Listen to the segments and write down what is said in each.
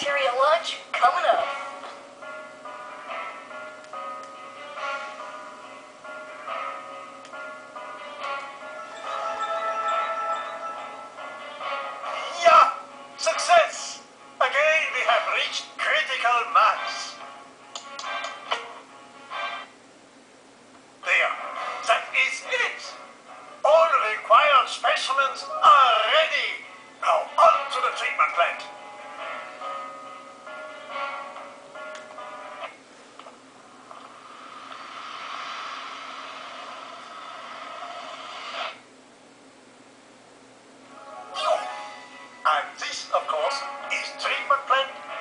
bacteria lunch coming up. Yeah! Success! Again, we have reached critical mass. There. That is it. All required specimens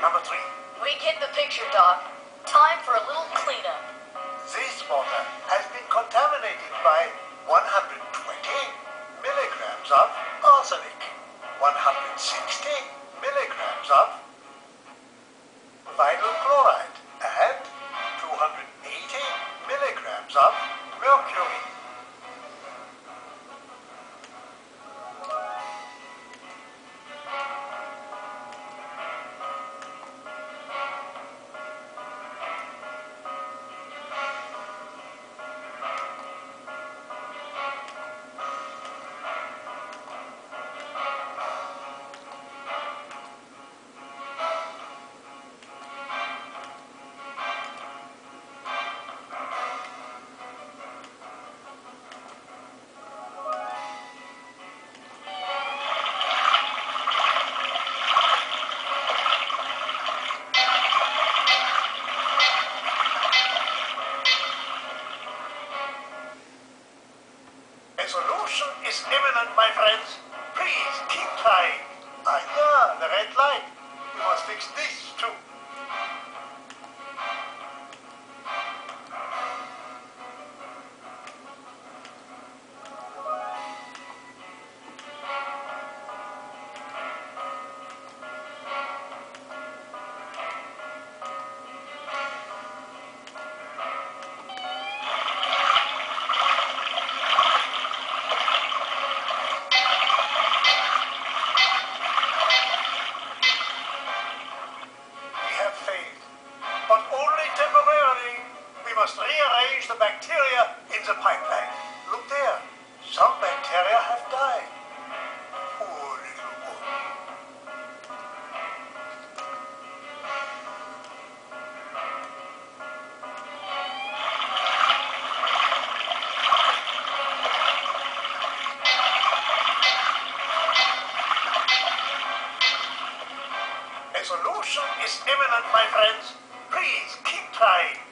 number three. We get the picture, Doc. Time for a little cleanup. This water has been contaminated by 120 milligrams of arsenic, 160 imminent, my friends. Please keep trying. Ah, yeah, the red light. We must fix this too. Must rearrange the bacteria in the pipeline. Look there. Some bacteria have died. Poor little one. A solution is imminent, my friends. Please keep trying.